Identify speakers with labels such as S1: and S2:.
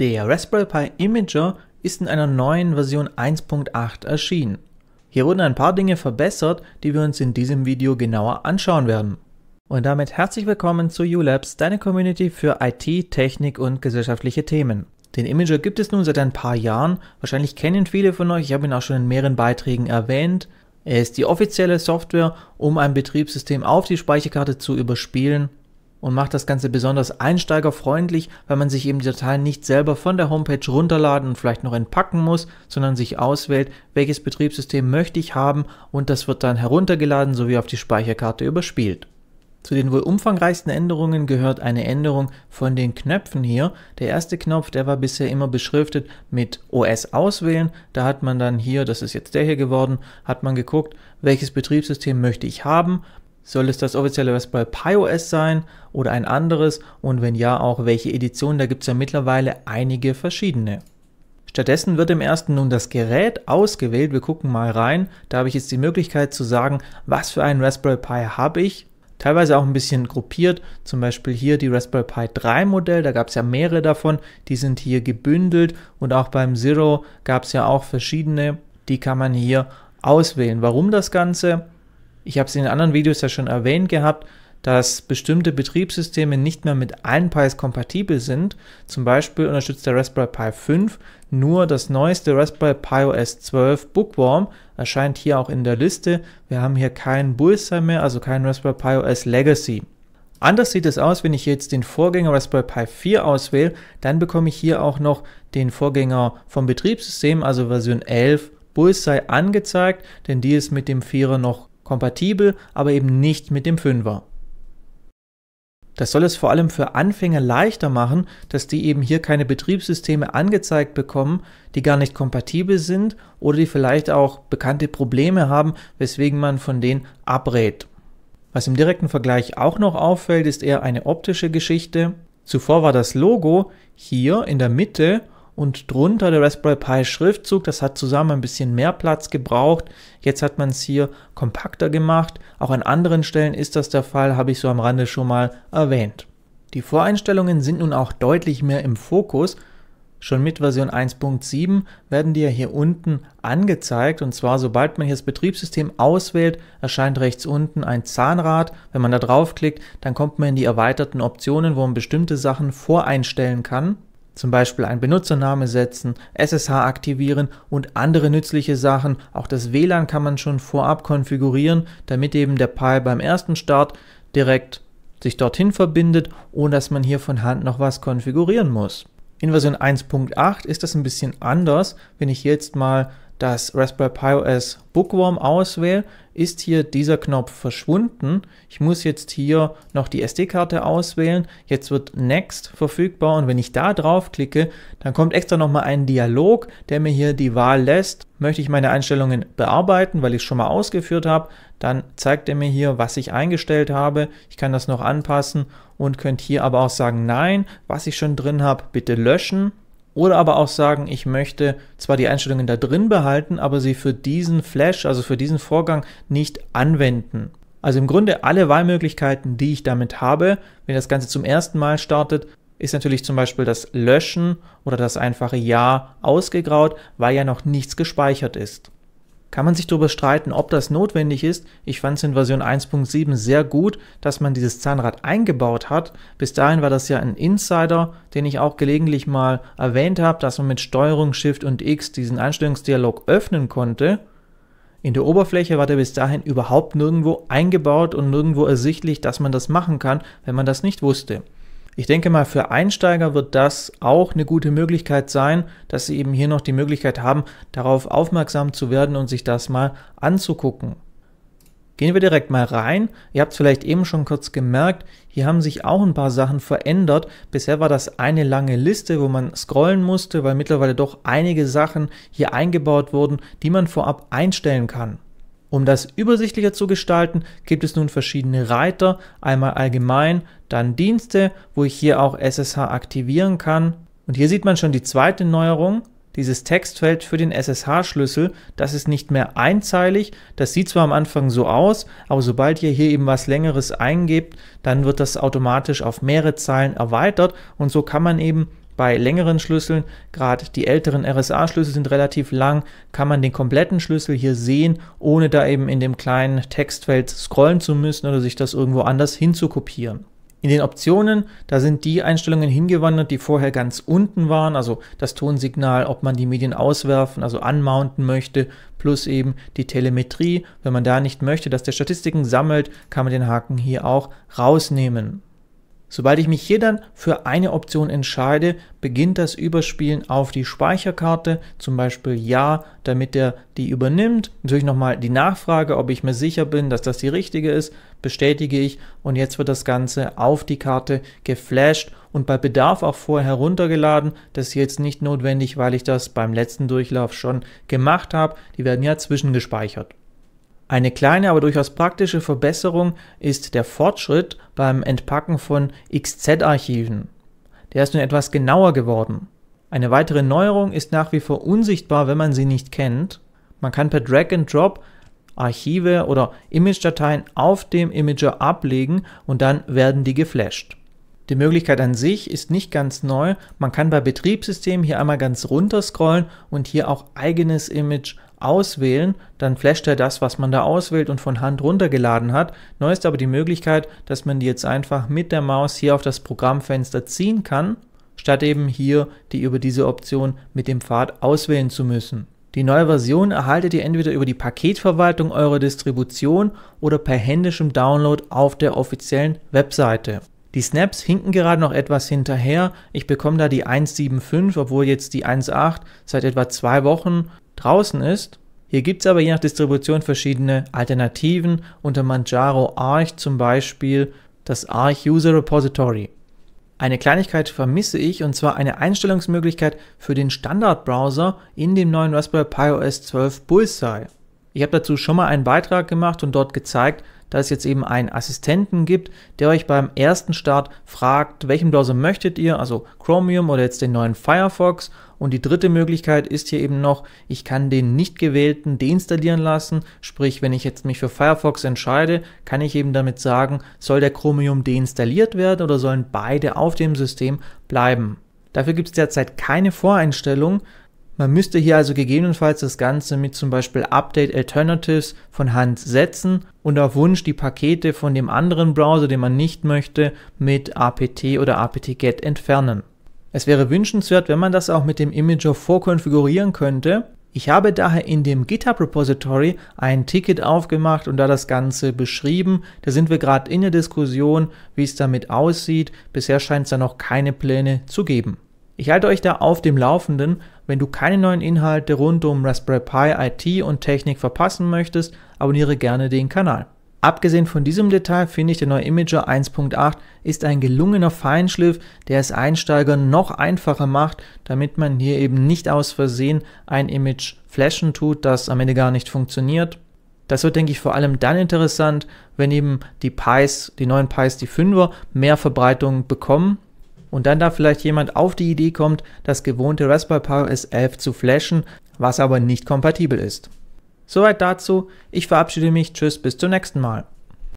S1: Der Raspberry Pi Imager ist in einer neuen Version 1.8 erschienen. Hier wurden ein paar Dinge verbessert, die wir uns in diesem Video genauer anschauen werden. Und damit herzlich willkommen zu ULabs, deine Community für IT, Technik und gesellschaftliche Themen. Den Imager gibt es nun seit ein paar Jahren, wahrscheinlich kennen viele von euch, ich habe ihn auch schon in mehreren Beiträgen erwähnt. Er ist die offizielle Software, um ein Betriebssystem auf die Speicherkarte zu überspielen und macht das Ganze besonders einsteigerfreundlich, weil man sich eben die Dateien nicht selber von der Homepage runterladen und vielleicht noch entpacken muss, sondern sich auswählt, welches Betriebssystem möchte ich haben und das wird dann heruntergeladen sowie auf die Speicherkarte überspielt. Zu den wohl umfangreichsten Änderungen gehört eine Änderung von den Knöpfen hier. Der erste Knopf, der war bisher immer beschriftet mit OS auswählen. Da hat man dann hier, das ist jetzt der hier geworden, hat man geguckt, welches Betriebssystem möchte ich haben. Soll es das offizielle Raspberry Pi OS sein oder ein anderes und wenn ja auch welche Edition? Da gibt es ja mittlerweile einige verschiedene. Stattdessen wird im ersten nun das Gerät ausgewählt. Wir gucken mal rein. Da habe ich jetzt die Möglichkeit zu sagen, was für einen Raspberry Pi habe ich. Teilweise auch ein bisschen gruppiert, zum Beispiel hier die Raspberry Pi 3 Modell, da gab es ja mehrere davon, die sind hier gebündelt und auch beim Zero gab es ja auch verschiedene, die kann man hier auswählen. Warum das Ganze? Ich habe es in anderen Videos ja schon erwähnt gehabt, dass bestimmte Betriebssysteme nicht mehr mit allen Pis kompatibel sind. Zum Beispiel unterstützt der Raspberry Pi 5 nur das neueste Raspberry Pi OS 12 Bookworm, erscheint hier auch in der Liste. Wir haben hier keinen Bullseye mehr, also kein Raspberry Pi OS Legacy. Anders sieht es aus, wenn ich jetzt den Vorgänger Raspberry Pi 4 auswähle, dann bekomme ich hier auch noch den Vorgänger vom Betriebssystem, also Version 11 Bullseye angezeigt, denn die ist mit dem 4er noch kompatibel, aber eben nicht mit dem 5er. Das soll es vor allem für Anfänger leichter machen, dass die eben hier keine Betriebssysteme angezeigt bekommen, die gar nicht kompatibel sind oder die vielleicht auch bekannte Probleme haben, weswegen man von denen abrät. Was im direkten Vergleich auch noch auffällt, ist eher eine optische Geschichte. Zuvor war das Logo hier in der Mitte und drunter der Raspberry Pi Schriftzug. Das hat zusammen ein bisschen mehr Platz gebraucht. Jetzt hat man es hier kompakter gemacht. Auch an anderen Stellen ist das der Fall, habe ich so am Rande schon mal erwähnt. Die Voreinstellungen sind nun auch deutlich mehr im Fokus. Schon mit Version 1.7 werden die ja hier unten angezeigt und zwar sobald man hier das Betriebssystem auswählt, erscheint rechts unten ein Zahnrad. Wenn man da draufklickt, dann kommt man in die erweiterten Optionen, wo man bestimmte Sachen voreinstellen kann zum Beispiel einen Benutzername setzen, SSH aktivieren und andere nützliche Sachen. Auch das WLAN kann man schon vorab konfigurieren, damit eben der Pi beim ersten Start direkt sich dorthin verbindet, ohne dass man hier von Hand noch was konfigurieren muss. In Version 1.8 ist das ein bisschen anders. Wenn ich jetzt mal das Raspberry Pi OS Bookworm auswähle, ist hier dieser Knopf verschwunden. Ich muss jetzt hier noch die SD-Karte auswählen. Jetzt wird Next verfügbar und wenn ich da draufklicke, dann kommt extra nochmal ein Dialog, der mir hier die Wahl lässt. Möchte ich meine Einstellungen bearbeiten, weil ich es schon mal ausgeführt habe, dann zeigt er mir hier, was ich eingestellt habe. Ich kann das noch anpassen und könnte hier aber auch sagen, nein, was ich schon drin habe, bitte löschen. Oder aber auch sagen, ich möchte zwar die Einstellungen da drin behalten, aber sie für diesen Flash, also für diesen Vorgang nicht anwenden. Also im Grunde alle Wahlmöglichkeiten, die ich damit habe, wenn das Ganze zum ersten Mal startet, ist natürlich zum Beispiel das Löschen oder das einfache Ja ausgegraut, weil ja noch nichts gespeichert ist kann man sich darüber streiten, ob das notwendig ist. Ich fand es in Version 1.7 sehr gut, dass man dieses Zahnrad eingebaut hat. Bis dahin war das ja ein Insider, den ich auch gelegentlich mal erwähnt habe, dass man mit Steuerung Shift und X diesen Einstellungsdialog öffnen konnte. In der Oberfläche war der bis dahin überhaupt nirgendwo eingebaut und nirgendwo ersichtlich, dass man das machen kann, wenn man das nicht wusste. Ich denke mal, für Einsteiger wird das auch eine gute Möglichkeit sein, dass sie eben hier noch die Möglichkeit haben, darauf aufmerksam zu werden und sich das mal anzugucken. Gehen wir direkt mal rein. Ihr habt es vielleicht eben schon kurz gemerkt, hier haben sich auch ein paar Sachen verändert. Bisher war das eine lange Liste, wo man scrollen musste, weil mittlerweile doch einige Sachen hier eingebaut wurden, die man vorab einstellen kann. Um das übersichtlicher zu gestalten, gibt es nun verschiedene Reiter, einmal allgemein, dann Dienste, wo ich hier auch SSH aktivieren kann. Und hier sieht man schon die zweite Neuerung, dieses Textfeld für den SSH-Schlüssel, das ist nicht mehr einzeilig, das sieht zwar am Anfang so aus, aber sobald ihr hier eben was längeres eingebt, dann wird das automatisch auf mehrere Zeilen erweitert. Und so kann man eben Bei längeren Schlüsseln, gerade die älteren RSA-Schlüssel sind relativ lang, kann man den kompletten Schlüssel hier sehen, ohne da eben in dem kleinen Textfeld scrollen zu müssen oder sich das irgendwo anders hinzukopieren. In den Optionen, da sind die Einstellungen hingewandert, die vorher ganz unten waren, also das Tonsignal, ob man die Medien auswerfen, also anmounten möchte, plus eben die Telemetrie. Wenn man da nicht möchte, dass der Statistiken sammelt, kann man den Haken hier auch rausnehmen. Sobald ich mich hier dann für eine Option entscheide, beginnt das Überspielen auf die Speicherkarte, zum Beispiel Ja, damit er die übernimmt. Natürlich nochmal die Nachfrage, ob ich mir sicher bin, dass das die richtige ist, bestätige ich und jetzt wird das Ganze auf die Karte geflasht und bei Bedarf auch vorher heruntergeladen. Das ist jetzt nicht notwendig, weil ich das beim letzten Durchlauf schon gemacht habe. Die werden ja zwischengespeichert. Eine kleine, aber durchaus praktische Verbesserung ist der Fortschritt beim Entpacken von XZ-Archiven. Der ist nun etwas genauer geworden. Eine weitere Neuerung ist nach wie vor unsichtbar, wenn man sie nicht kennt. Man kann per Drag and Drop Archive oder Image-Dateien auf dem Imager ablegen und dann werden die geflasht. Die Möglichkeit an sich ist nicht ganz neu. Man kann bei Betriebssystemen hier einmal ganz runter scrollen und hier auch eigenes Image auswählen, dann flasht er das, was man da auswählt und von Hand runtergeladen hat. Neu ist aber die Möglichkeit, dass man die jetzt einfach mit der Maus hier auf das Programmfenster ziehen kann, statt eben hier die über diese Option mit dem Pfad auswählen zu müssen. Die neue Version erhaltet ihr entweder über die Paketverwaltung eurer Distribution oder per händischem Download auf der offiziellen Webseite. Die Snaps hinken gerade noch etwas hinterher. Ich bekomme da die 1.7.5, obwohl jetzt die 1.8 seit etwa zwei Wochen draußen ist. Hier gibt es aber je nach Distribution verschiedene Alternativen. Unter Manjaro Arch zum Beispiel das Arch User Repository. Eine Kleinigkeit vermisse ich und zwar eine Einstellungsmöglichkeit für den Standardbrowser in dem neuen Raspberry Pi OS 12 Bullseye. Ich habe dazu schon mal einen Beitrag gemacht und dort gezeigt, dass es jetzt eben einen Assistenten gibt, der euch beim ersten Start fragt, welchen Browser möchtet ihr, also Chromium oder jetzt den neuen Firefox. Und die dritte Möglichkeit ist hier eben noch, ich kann den nicht gewählten deinstallieren lassen. Sprich, wenn ich jetzt mich für Firefox entscheide, kann ich eben damit sagen, soll der Chromium deinstalliert werden oder sollen beide auf dem System bleiben. Dafür gibt es derzeit keine Voreinstellung, man müsste hier also gegebenenfalls das Ganze mit zum Beispiel Update Alternatives von Hand setzen und auf Wunsch die Pakete von dem anderen Browser, den man nicht möchte, mit apt oder apt-get entfernen. Es wäre wünschenswert, wenn man das auch mit dem Imager vorkonfigurieren könnte. Ich habe daher in dem GitHub Repository ein Ticket aufgemacht und da das Ganze beschrieben. Da sind wir gerade in der Diskussion, wie es damit aussieht. Bisher scheint es da noch keine Pläne zu geben. Ich halte euch da auf dem Laufenden. Wenn du keine neuen Inhalte rund um Raspberry Pi IT und Technik verpassen möchtest, abonniere gerne den Kanal. Abgesehen von diesem Detail finde ich der neue Imager 1.8 ist ein gelungener Feinschliff, der es Einsteigern noch einfacher macht, damit man hier eben nicht aus Versehen ein Image flashen tut, das am Ende gar nicht funktioniert. Das wird, denke ich, vor allem dann interessant, wenn eben die Pis, die neuen Pis, die 5er, mehr Verbreitung bekommen und dann da vielleicht jemand auf die Idee kommt, das gewohnte Raspberry Pi OS 11 zu flashen, was aber nicht kompatibel ist. Soweit dazu, ich verabschiede mich, tschüss, bis zum nächsten Mal.